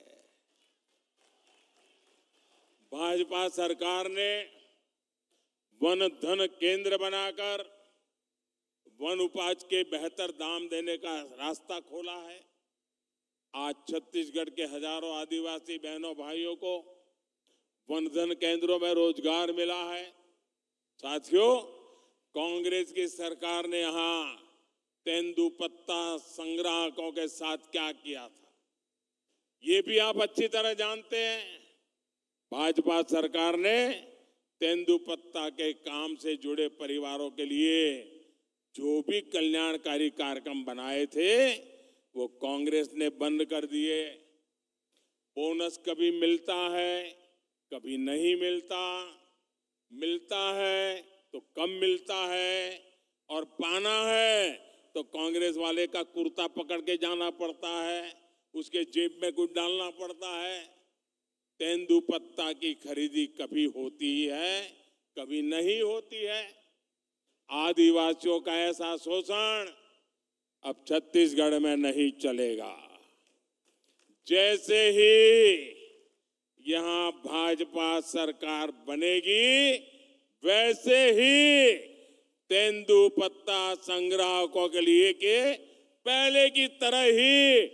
भाजपा सरकार ने वन धन केंद्र बनाकर वन उपज के बेहतर दाम देने का रास्ता खोला है। आज छत्तीसगढ़ के हज़ारों आदिवासी बहनों भाइयों को वन धन केंद्रों में रोज़गार मिला है। साथियों, कांग्रेस की सरकार ने यहाँ तेंदुपत्ता संग्राहकों के साथ क्या किया था? ये भी आप अच्छी तरह जानते हैं। भाजपा सरकार ने तेंदुपत्ता के काम से जुड़े परिवारों के लिए जो भी कल्याणकारी कार्यक्रम बनाए थे, वो कांग्रेस ने बंद कर दिए। बोनस कभी मिलता है, कभी नहीं मिलता। मिलता है तो कम मिलता है और पाना है। तो कांग्रेस वाले का कुर्ता पकड़ के जाना पड़ता है, उसके जेब में कुछ डालना पड़ता है। तेंदु पत्ता की खरीदी कभी होती है, कभी नहीं होती है। आदिवासियों का ऐसा शोषण अब छत्तीसगढ़ में नहीं चलेगा। जैसे ही यहाँ भाजपा सरकार बनेगी, वैसे ही तेंदु पत्ता संग्राहकों के लिए के पहले की तरह ही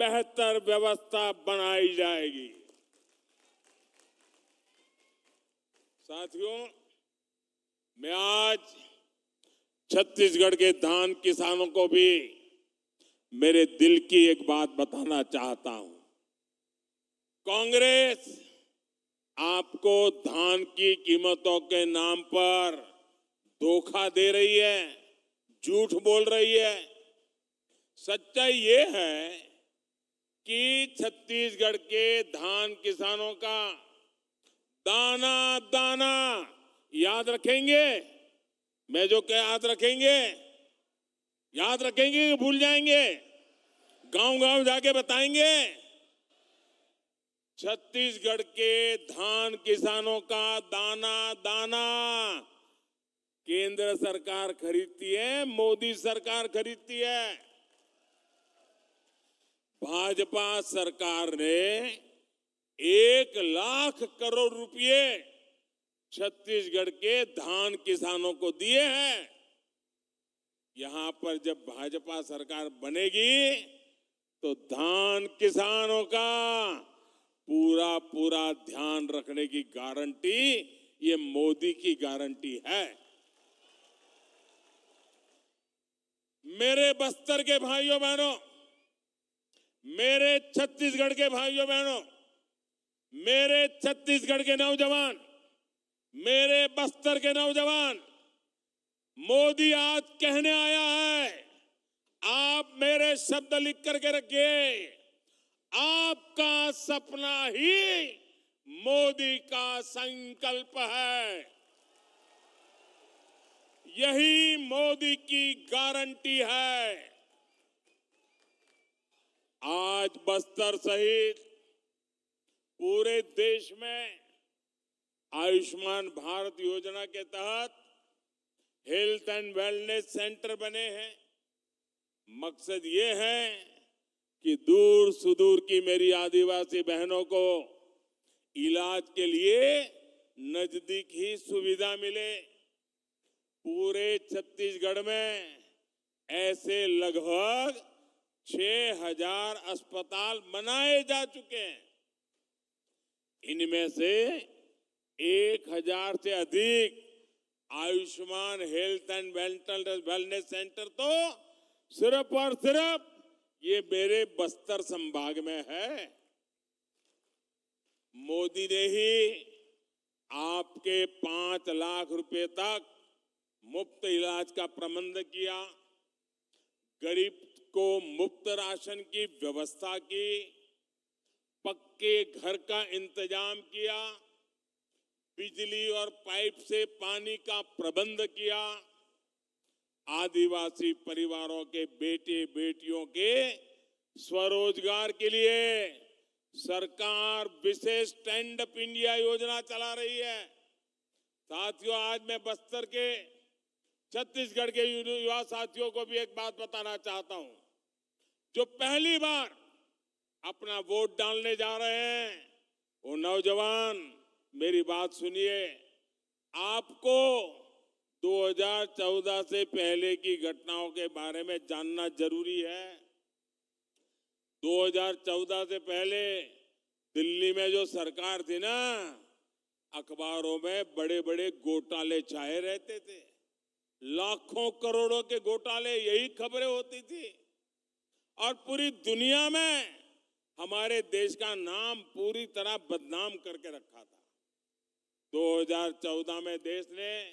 बेहतर व्यवस्था बनाई जाएगी। साथियों, मैं आज छत्तीसगढ़ के धान किसानों को भी मेरे दिल की एक बात बताना चाहता हूँ। कांग्रेस आपको धान की कीमतों के नाम पर धोखा दे रही है, झूठ बोल रही है। सच्चाई ये है कि छत्तीसगढ़ के धान किसानों का दाना दाना, याद रखेंगे। मैं जो क्या याद रखेंगे याद रखेंगे कि भूल जाएँगे। गाँव गाँव जाके बताएँगे। छत्तीसगढ़ के धान किसानों का दाना दाना। केंद्र सरकार खरीदती है, मोदी सरकार खरीदती है। भाजपा सरकार ने एक लाख करोड़ रुपए छत्तीसगढ़ के धान किसानों को दिए हैं। यहाँ पर जब भाजपा सरकार बनेगी तो धान किसानों का पूरा पूरा ध्यान रखने की गारंटी, ये मोदी की गारंटी है। मेरे बस्तर के भाइयों बहनों, मेरे छत्तीसगढ़ के भाइयों बहनों, मेरे छत्तीसगढ़ के नौजवान, मेरे बस्तर के नौजवान, मोदी आज कहने आया है, आप मेरे शब्द लिख करके रखिए, आपका सपना ही मोदी का संकल्प है। यही मोदी की गारंटी है। आज बस्तर सहित पूरे देश में आयुष्मान भारत योजना के तहत हेल्थ एंड वेलनेस सेंटर बने हैं। मकसद ये है कि दूर सुदूर की मेरी आदिवासी बहनों को इलाज के लिए नज़दीक ही सुविधा मिले। पूरे छत्तीसगढ़ में ऐसे लगभग छह हज़ार अस्पताल बनाए जा चुके हैं। इनमें से एक हज़ार से अधिक आयुष्मान हेल्थ एंड वेंटल वेलनेस सेंटर तो सिर्फ़ और सिर्फ़ ये मेरे बस्तर संभाग में है। मोदी ने ही आपके पाँच लाख रुपए तक मुफ़्त इलाज का प्रबंध किया, गरीब को मुफ़्त राशन की व्यवस्था की, पक्के घर का इंतज़ाम किया, बिजली और पाइप से पानी का प्रबंध किया, आदिवासी परिवारों के बेटे बेटियों के स्वरोजगार के लिए सरकार विशेष स्टैंड अप इंडिया योजना चला रही है। साथियों, आज मैं बस्तर के छत्तीसगढ़ के युवा साथियों को भी एक बात बताना चाहता हूँ। जो पहली बार अपना वोट डालने जा रहे हैं, वो नौजवान, मेरी बात सुनिए। आपको 2014 से पहले की घटनाओं के बारे में जानना ज़रूरी है। 2014 से पहले दिल्ली में जो सरकार थी ना, अखबारों में बड़े बड़े घोटाले छाए रहते थे। लाखों करोड़ों के घोटाले, यही खबरें होती थी। और पूरी दुनिया में हमारे देश का नाम पूरी तरह बदनाम करके रखा था। 2014 में देश ने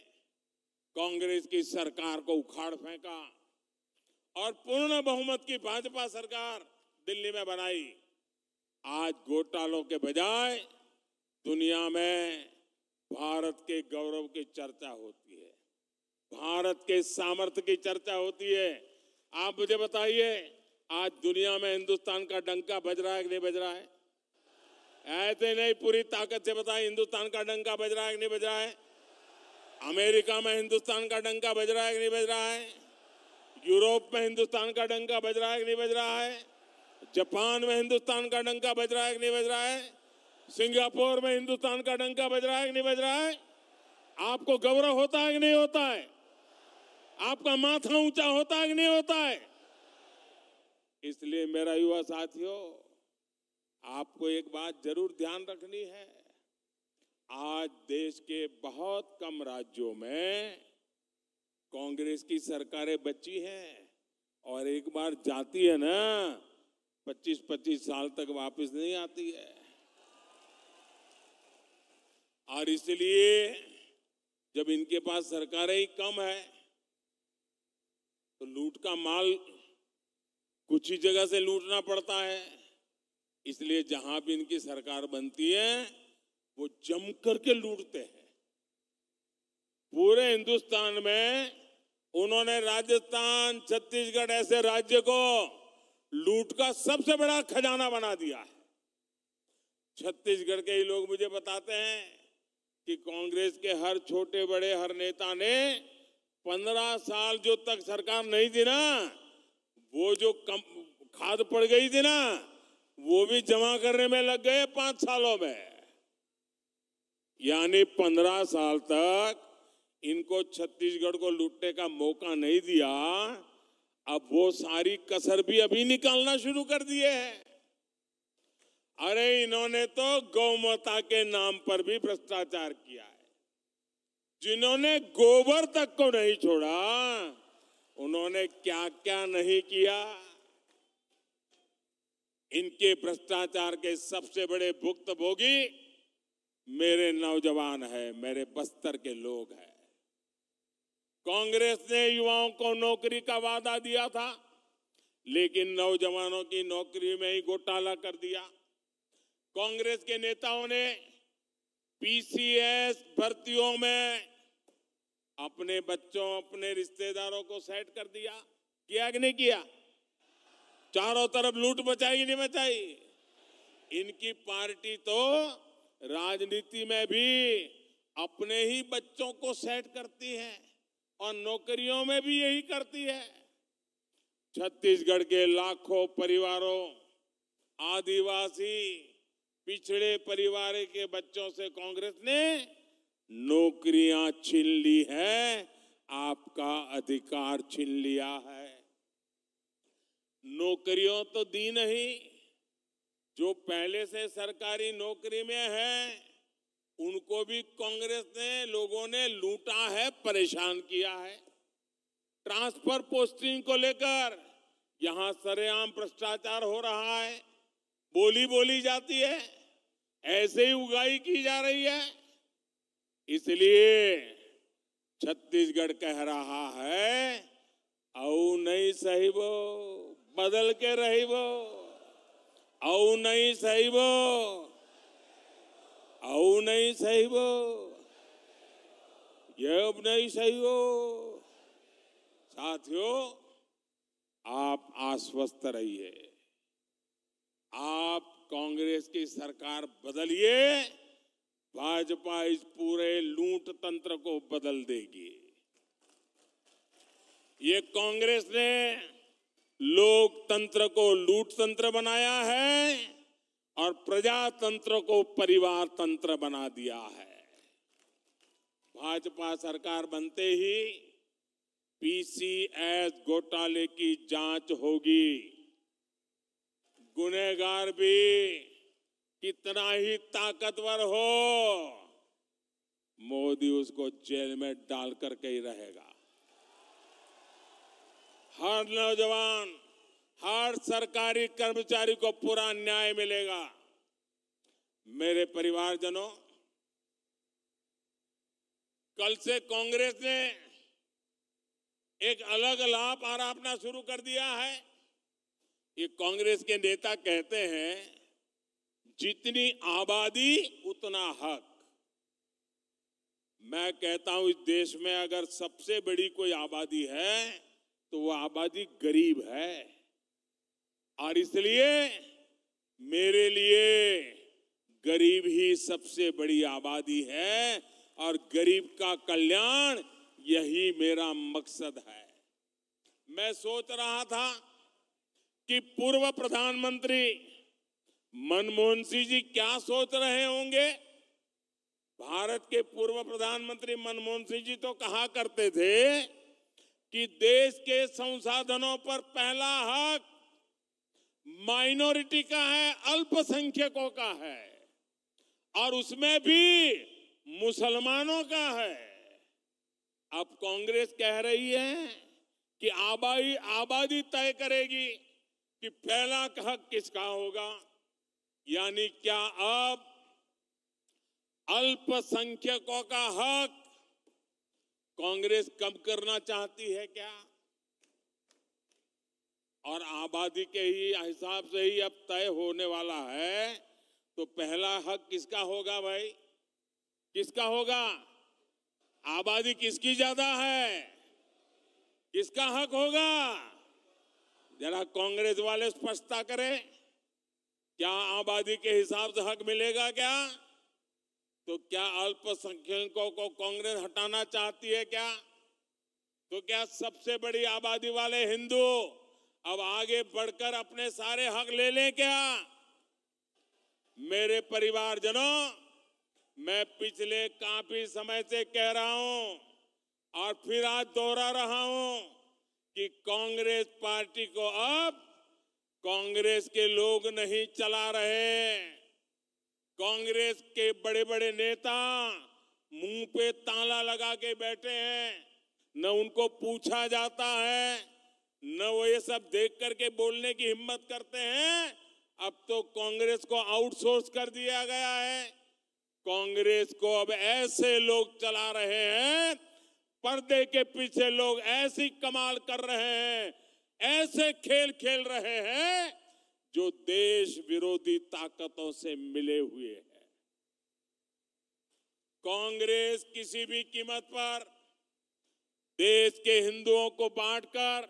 कांग्रेस की सरकार को उखाड़ फेंका और पूर्ण बहुमत की भाजपा सरकार दिल्ली में बनाई। आज घोटालों के बजाय दुनिया में भारत के गौरव की चर्चा होती भारत के सामर्थ्य की चर्चा होती है आप मुझे बताइए आज दुनिया में हिंदुस्तान का डंका बज रहा है कि नहीं बज रहा है ऐसे नहीं पूरी ताकत से बताए हिंदुस्तान का डंका बज रहा है कि नहीं बज रहा है अमेरिका में हिंदुस्तान का डंका बज रहा है कि नहीं बज रहा है यूरोप में हिंदुस्तान का डंका बज रहा है कि नहीं बज रहा है जापान में हिंदुस्तान का डंका बज रहा है कि नहीं बज रहा है सिंगापुर में हिंदुस्तान का डंका बज रहा है कि नहीं बज रहा है आपको गौरव होता है कि नहीं होता है आपका माथा ऊँचा होता है कि नहीं होता है? इसलिए मेरा युवा साथियों, आपको एक बात ज़रूर ध्यान रखनी है। आज देश के बहुत कम राज्यों में कांग्रेस की सरकारें बची हैं और एक बार जाती है ना 25-25 साल तक वापस नहीं आती है। और इसलिए जब इनके पास सरकारें ही कम है तो लूट का माल कुछ ही जगह से लूटना पड़ता है। इसलिए जहाँ भी इनकी सरकार बनती है, वो जम करके लूटते हैं। पूरे हिंदुस्तान में उन्होंने राजस्थान, छत्तीसगढ़ ऐसे राज्य को लूट का सबसे बड़ा खजाना बना दिया है। छत्तीसगढ़ के ही लोग मुझे बताते हैं कि कांग्रेस के हर छोटे बड़े हर नेता ने पंद्रह साल जो तक सरकार नहीं थी ना, वो जो कम, खाद पड़ गई थी ना, वो भी जमा करने में लग गए पाँच सालों में। यानी पंद्रह साल तक इनको छत्तीसगढ़ को लूटने का मौका नहीं दिया, अब वो सारी कसर भी अभी निकालना शुरू कर दिए है। अरे, इन्होंने तो गौ माता के नाम पर भी भ्रष्टाचार किया जिन्होंने गोबर तक को नहीं छोड़ा, उन्होंने क्या क्या नहीं किया? इनके भ्रष्टाचार के सबसे बड़े भुक्त भोगी मेरे नौजवान है, मेरे बस्तर के लोग हैं। कांग्रेस ने युवाओं को नौकरी का वादा दिया था, लेकिन नौजवानों की नौकरी में ही घोटाला कर दिया। कांग्रेस के नेताओं ने पीसीएस भर्तियों में अपने बच्चों, अपने रिश्तेदारों को सेट कर दिया, किया कि नहीं किया? चारों तरफ़ लूट मचाई, नहीं मचाई? इनकी पार्टी तो राजनीति में भी अपने ही बच्चों को सेट करती है और नौकरियों में भी यही करती है। छत्तीसगढ़ के लाखों परिवारों, आदिवासी, पिछड़े परिवार के बच्चों से कांग्रेस ने नौकरियाँ छीन ली है, आपका अधिकार छीन लिया है। नौकरियों तो दी नहीं, जो पहले से सरकारी नौकरी में है, उनको भी कांग्रेस ने, लोगों ने लूटा है, परेशान किया है। ट्रांसफ़र पोस्टिंग को लेकर यहाँ सरेआम भ्रष्टाचार हो रहा है, बोली बोली जाती है, ऐसे ही उगाई की जा रही है। इसलिए छत्तीसगढ़ कह रहा है, औ नहीं सही वो बदल के रही वो औ नहीं सही वो औ नहीं सही वो ये अब नहीं सही वो साथियों, आप आश्वस्त रहिए। आप कांग्रेस की सरकार बदलिए। भाजपा इस पूरे लूट तंत्र को बदल देगी। ये कांग्रेस ने लोकतंत्र को लूट तंत्र बनाया है और प्रजातंत्र को परिवार तंत्र बना दिया है। भाजपा सरकार बनते ही पीसीएस घोटाले की जाँच होगी। गुनेगार भी कितना ही ताकतवर हो, मोदी उसको जेल में डाल करके ही रहेगा। हर नौजवान, हर सरकारी कर्मचारी को पूरा न्याय मिलेगा। मेरे परिवारजनों, कल से कांग्रेस ने एक अलग लाभ आरापना शुरू कर दिया है। ये कांग्रेस के नेता कहते हैं जितनी आबादी, उतना हक। मैं कहता हूँ, इस देश में अगर सबसे बड़ी कोई आबादी है तो वो आबादी गरीब है। और इसलिए मेरे लिए गरीब ही सबसे बड़ी आबादी है, और गरीब का कल्याण यही मेरा मकसद है। मैं सोच रहा था कि पूर्व प्रधानमंत्री मनमोहन सिंह जी क्या सोच रहे होंगे? भारत के पूर्व प्रधानमंत्री मनमोहन सिंह जी तो कहा करते थे कि देश के संसाधनों पर पहला हक माइनॉरिटी का है, अल्पसंख्यकों का है, और उसमें भी मुसलमानों का है। अब कांग्रेस कह रही है कि आबादी आबादी तय करेगी कि पहला हक किसका होगा? यानी क्या अब अल्पसंख्यकों का हक कांग्रेस कम करना चाहती है क्या? और आबादी के ही हिसाब से ही अब तय होने वाला है तो पहला हक किसका होगा भाई? किसका होगा? आबादी किसकी ज़्यादा है? किसका हक होगा? जरा कांग्रेस वाले स्पष्टता करें। क्या आबादी के हिसाब से हक मिलेगा क्या? तो क्या अल्पसंख्यकों को कांग्रेस हटाना चाहती है क्या? तो क्या सबसे बड़ी आबादी वाले हिंदू अब आगे बढ़कर अपने सारे हक ले लें क्या? मेरे परिवारजनों, मैं पिछले काफ़ी समय से कह रहा हूँ और फिर आज दोहरा रहा हूँ कि कांग्रेस पार्टी को अब कांग्रेस के लोग नहीं चला रहे। कांग्रेस के बड़े बड़े नेता मुँह पे ताला लगा के बैठे हैं। न उनको पूछा जाता है, न वो ये सब देख करके बोलने की हिम्मत करते हैं। अब तो कांग्रेस को आउटसोर्स कर दिया गया है। कांग्रेस को अब ऐसे लोग चला रहे हैं, पर्दे के पीछे लोग ऐसी कमाल कर रहे हैं। ऐसे खेल खेल रहे हैं जो देश विरोधी ताकतों से मिले हुए हैं। कांग्रेस किसी भी कीमत पर देश के हिंदुओं को बांटकर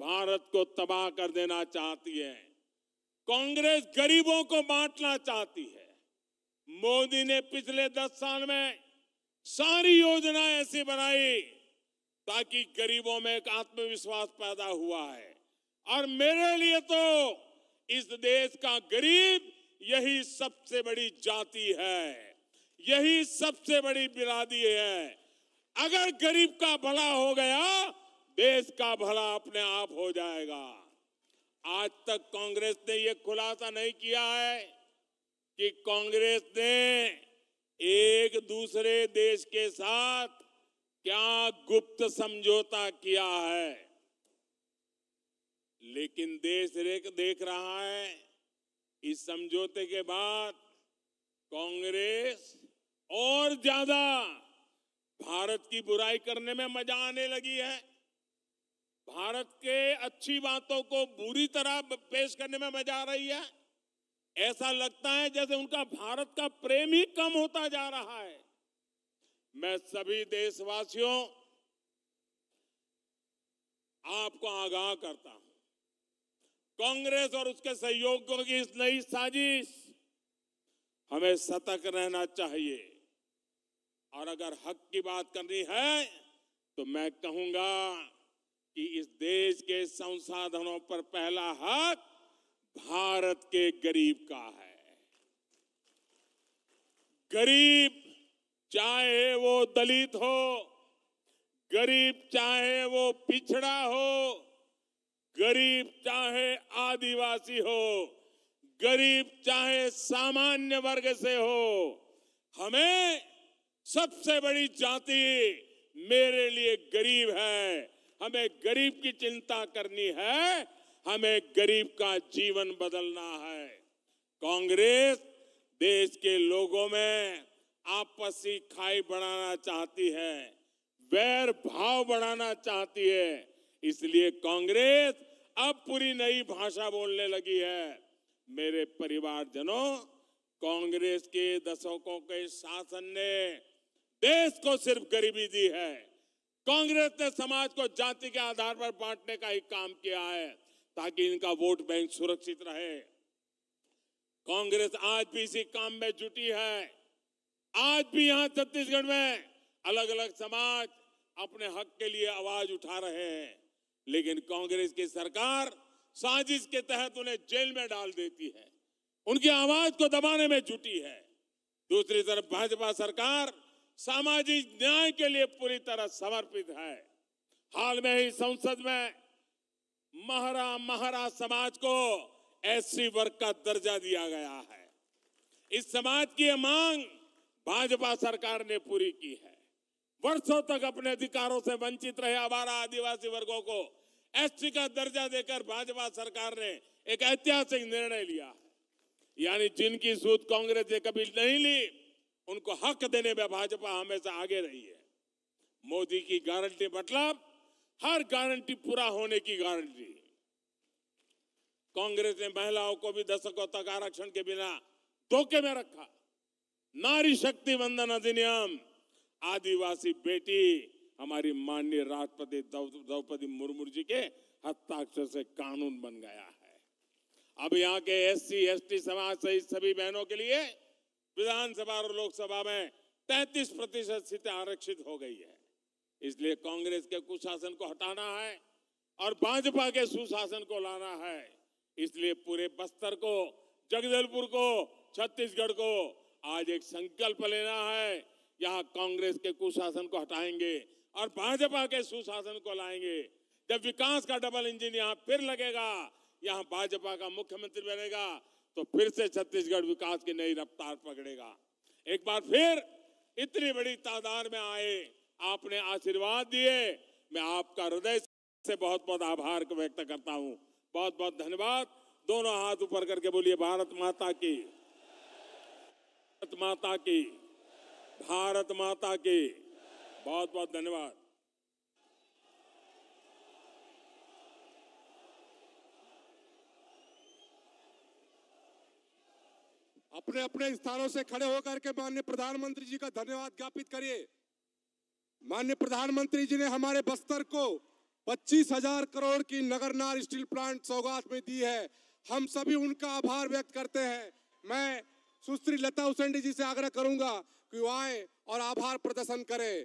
भारत को तबाह कर देना चाहती है। कांग्रेस गरीबों को बांटना चाहती है। मोदी ने पिछले दस साल में सारी योजना ऐसी बनाई ताकि गरीबों में एक आत्मविश्वास पैदा हुआ है। और मेरे लिए तो इस देश का गरीब यही सबसे बड़ी जाति है, यही सबसे बड़ी बिरादी है। अगर गरीब का भला हो गया, देश का भला अपने आप हो जाएगा। आज तक कांग्रेस ने यह खुलासा नहीं किया है कि कांग्रेस ने एक दूसरे देश के साथ क्या गुप्त समझौता किया है? लेकिन देश देख रहा है, इस समझौते के बाद कांग्रेस और ज़्यादा भारत की बुराई करने में मज़ा आने लगी है। भारत के अच्छी बातों को बुरी तरह पेश करने में मज़ा आ रही है। ऐसा लगता है जैसे उनका भारत का प्रेम ही कम होता जा रहा है। मैं सभी देशवासियों आपको आगाह करता हूँ। कांग्रेस और उसके सहयोगियों की इस नई साजिश हमें सतर्क रहना चाहिए। और अगर हक की बात करनी है तो मैं कहूँगा कि इस देश के संसाधनों पर पहला हक भारत के गरीब का है। गरीब चाहे वो दलित हो, गरीब चाहे वो पिछड़ा हो, गरीब चाहे आदिवासी हो, गरीब चाहे सामान्य वर्ग से हो, हमें सबसे बड़ी जाति मेरे लिए गरीब है। हमें गरीब की चिंता करनी है, हमें गरीब का जीवन बदलना है। कांग्रेस देश के लोगों में आपसी खाई बढ़ाना चाहती है, वैर भाव बढ़ाना चाहती है। इसलिए कांग्रेस अब पूरी नई भाषा बोलने लगी है। मेरे परिवारजनों, कांग्रेस के दशकों के शासन ने देश को सिर्फ़ गरीबी दी है। कांग्रेस ने समाज को जाति के आधार पर बांटने का ही काम किया है, ताकि इनका वोट बैंक सुरक्षित रहे। कांग्रेस आज भी इसी काम में जुटी है। आज भी यहाँ छत्तीसगढ़ में अलग अलग समाज अपने हक के लिए आवाज़ उठा रहे हैं। लेकिन कांग्रेस की सरकार साजिश के तहत उन्हें जेल में डाल देती है। उनकी आवाज़ को दबाने में जुटी है। दूसरी तरफ़ भाजपा सरकार सामाजिक न्याय के लिए पूरी तरह समर्पित है। हाल में ही संसद में महरा महरा समाज को एससी वर्ग का दर्जा दिया गया है। इस समाज की मांग भाजपा सरकार ने पूरी की है। वर्षों तक अपने अधिकारों से वंचित रहे आवारा आदिवासी वर्गों को। एसटी का दर्जा देकर भाजपा सरकार ने एक ऐतिहासिक निर्णय लिया है। यानी जिनकी सूद कांग्रेस ने कभी नहीं ली, उनको हक देने में भाजपा हमेशा आगे रही है। मोदी की गारंटी मतलब हर गारंटी पूरा होने की गारंटी। कांग्रेस ने महिलाओं को भी दशकों तक आरक्षण के बिना धोखे में रखा। नारी शक्ति वंदन अधिनियम। आदिवासी बेटी, हमारी माननीय राष्ट्रपति द्रौपदी मुर्मू जी के हस्ताक्षर से कानून बन गया है। अब यहाँ के एससी, एसटी समाज सहित सभी बहनों के लिए विधानसभा और लोकसभा में 33 प्रतिशत सीटें आरक्षित हो गई है। इसलिए कांग्रेस के कुशासन को हटाना है और भाजपा के सुशासन को लाना है। इसलिए पूरे बस्तर को, जगदलपुर को, छत्तीसगढ़ को आज एक संकल्प लेना है। यहाँ कांग्रेस के कुशासन को हटाएँगे और भाजपा के सुशासन को लाएँगे। जब विकास का डबल इंजन यहाँ फिर लगेगा, यहाँ भाजपा का मुख्यमंत्री बनेगा तो फिर से छत्तीसगढ़ विकास की नई रफ्तार पकड़ेगा। एक बार फिर इतनी बड़ी तादाद में आए, आपने आशीर्वाद दिए। मैं आपका हृदय से बहुत बहुत आभार व्यक्त करता हूँ। बहुत बहुत धन्यवाद। दोनों हाथ ऊपर करके बोलिए, भारत माता की। भारत माता की। भारत माता की। बहुत बहुत धन्यवाद। अपने अपने स्थानों से खड़े होकर के माननीय प्रधानमंत्री जी का धन्यवाद ज्ञापित करिए। माननीय प्रधानमंत्री जी ने हमारे बस्तर को पच्चीस हज़ार करोड़ की नगरनार स्टील प्लांट सौगात में दी है। हम सभी उनका आभार व्यक्त करते हैं। मैं सुश्री लता उसे जी से आग्रह करूँगा कि वो आए और आभार प्रदर्शन करें।